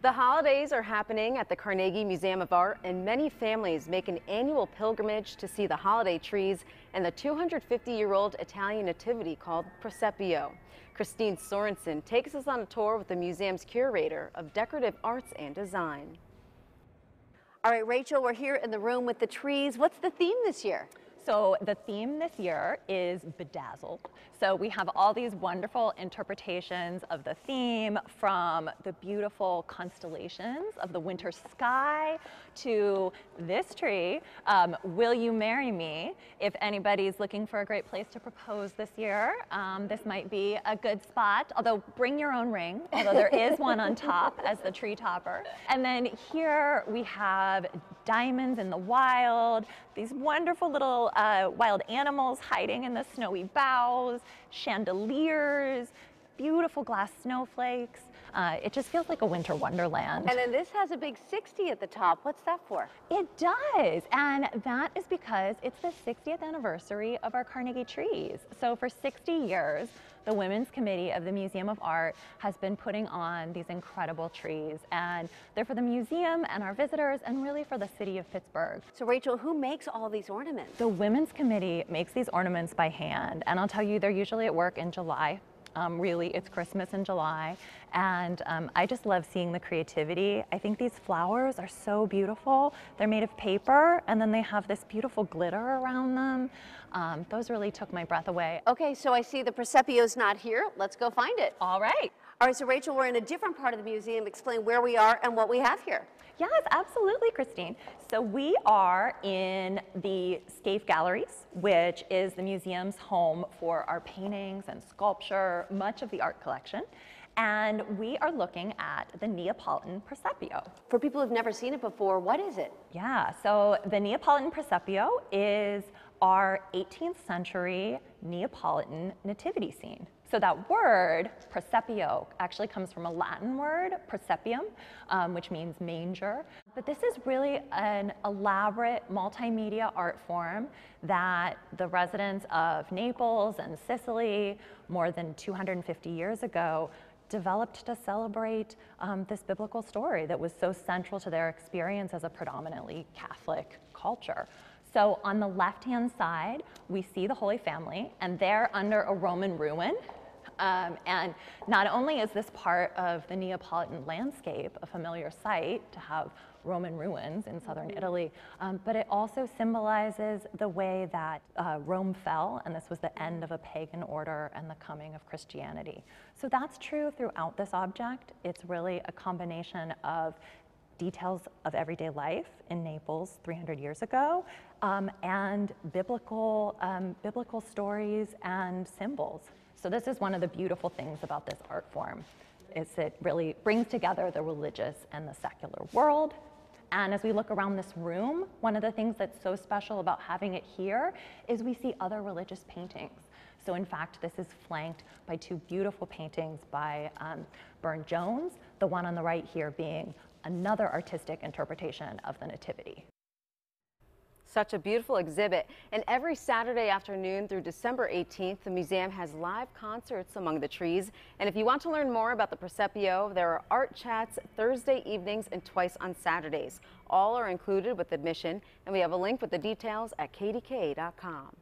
The holidays are happening at the Carnegie Museum of Art, and many families make an annual pilgrimage to see the holiday trees and the 250 year old Italian nativity called Presepio. Kristine Sorensen takes us on a tour with the museum's curator of decorative arts and design. All right, Rachel, we're here in the room with the trees. What's the theme this year? So the theme this year is bedazzled. So we have all these wonderful interpretations of the theme from the beautiful constellations of the winter sky to this tree, um, Will You Marry Me? If anybody's looking for a great place to propose this year, um, this might be a good spot, although bring your own ring, although there is one on top as the tree topper. And then here we have diamonds in the wild, these wonderful little uh, wild animals hiding in the snowy boughs, chandeliers, beautiful glass snowflakes. Uh, it just feels like a winter wonderland. And then this has a big 60 at the top. What's that for? It does. And that is because it's the 60th anniversary of our Carnegie trees. So for 60 years, the Women's Committee of the Museum of Art has been putting on these incredible trees. And they're for the museum and our visitors and really for the city of Pittsburgh. So Rachel, who makes all these ornaments? The Women's Committee makes these ornaments by hand. And I'll tell you, they're usually at work in July um, really, it's Christmas in July, and um, I just love seeing the creativity. I think these flowers are so beautiful. They're made of paper, and then they have this beautiful glitter around them. Um, those really took my breath away. Okay, so I see the Presepio's not here. Let's go find it. All right. All right, so Rachel, we're in a different part of the museum. Explain where we are and what we have here. Yes, absolutely, Kristine. So we are in the Scaife Galleries, which is the museum's home for our paintings and sculpture, much of the art collection. And we are looking at the Neapolitan Presepio. For people who've never seen it before, what is it? Yeah, so the Neapolitan Presepio is our 18th century Neapolitan nativity scene. So that word, presepio, actually comes from a Latin word, presepium, um, which means manger. But this is really an elaborate multimedia art form that the residents of Naples and Sicily more than 250 years ago developed to celebrate um, this biblical story that was so central to their experience as a predominantly Catholic culture. So on the left-hand side, we see the Holy Family, and they're under a Roman ruin. Um, and not only is this part of the Neapolitan landscape a familiar sight to have Roman ruins in southern Italy, um, but it also symbolizes the way that uh, Rome fell, and this was the end of a pagan order and the coming of Christianity. So that's true throughout this object. It's really a combination of details of everyday life in Naples 300 years ago, um, and biblical, um, biblical stories and symbols. So this is one of the beautiful things about this art form, is it really brings together the religious and the secular world. And as we look around this room, one of the things that's so special about having it here is we see other religious paintings. So in fact, this is flanked by two beautiful paintings by um, Burne-Jones, the one on the right here being another artistic interpretation of the Nativity. Such a beautiful exhibit. And every Saturday afternoon through December 18th, the museum has live concerts among the trees. And if you want to learn more about the Presepio, there are art chats Thursday evenings and twice on Saturdays. All are included with admission, and we have a link with the details at kdka.com.